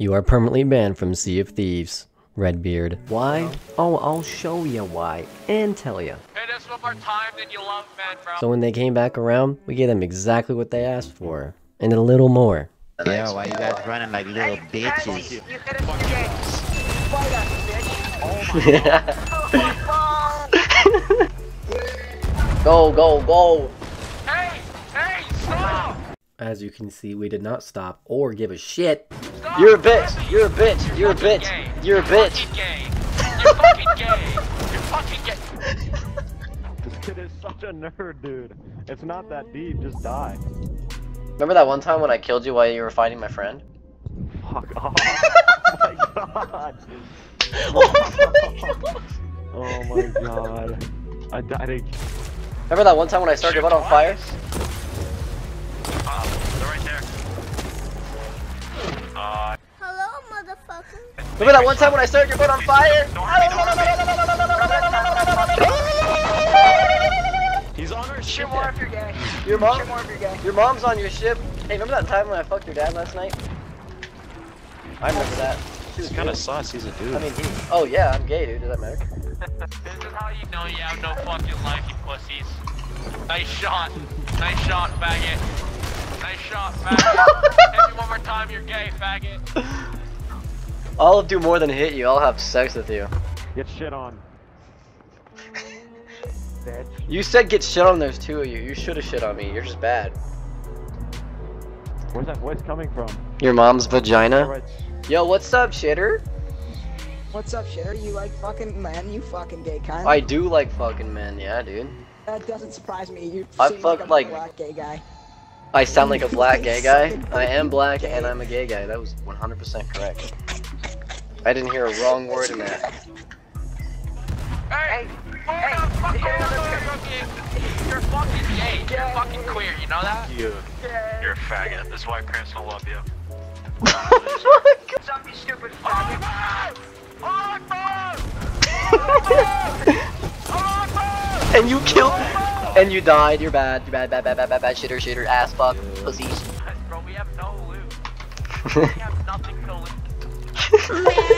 You are permanently banned from Sea of Thieves, Redbeard. Why? Oh, I'll show you why, and tell you. Hit us one more time, then you love men, bro. So when they came back around, we gave them exactly what they asked for, and a little more. Yeah, why you guys running like little bitches? you hit us in the game. Fight us, bitch. go, go, go! Hey, hey, stop! As you can see, we did not stop or give a shit. Stop! You're a bitch! You're a bitch! You're a fucking bitch! You're a bitch! fucking gay. You're fucking gay. You're fucking gay. This kid is such a nerd, dude. It's not that deep, just die. Remember that one time when I killed you while you were fighting my friend? Fuck off. oh my god. Oh my god. I died again. Remember that one time when I started your butt on fire? Remember that one time when I started your butt on fire? He's on our shit more if you're gay. Your mom? Shit more if you're gay. Your mom's on your ship. Hey, remember that time when I fucked your dad last night? I remember that. She was He's kind of good. sus. He's a dude. I mean, he, oh yeah, I'm gay, dude. Does that matter? This is how you know you have no fucking life, you pussies. Nice shot. Nice shot, faggot. Nice shot, faggot. Hit me one more time, you're gay, faggot. I'll do more than hit you. I'll have sex with you. Get shit on. You said get shit on. There's two of you. You should have shit on me. You're just bad. Where's that voice coming from? Your mom's vagina. Alright. Yo, what's up, shitter? What's up, shitter? You like fucking men, you fucking gay cunt? I do like fucking men. Yeah, dude. That doesn't surprise me. You I seem fuck, like a black gay guy. I sound like a black gay guy. I am black and I'm a gay guy. That was 100% correct. I didn't hear a wrong word in that. Hey, hey, You're fucking gay. You're fucking queer, you know that? you. You're a faggot. That's why parents don't love you. Stop, you stupid oh, faggot. Oh, and you killed. Oh, and you died. You're bad. You're bad. Bad. Bad. Bad. Bad. Bad. Shitter. Shitter. Ass. Fuck. Pussies. Bro, we have no loot. We have nothing to loot.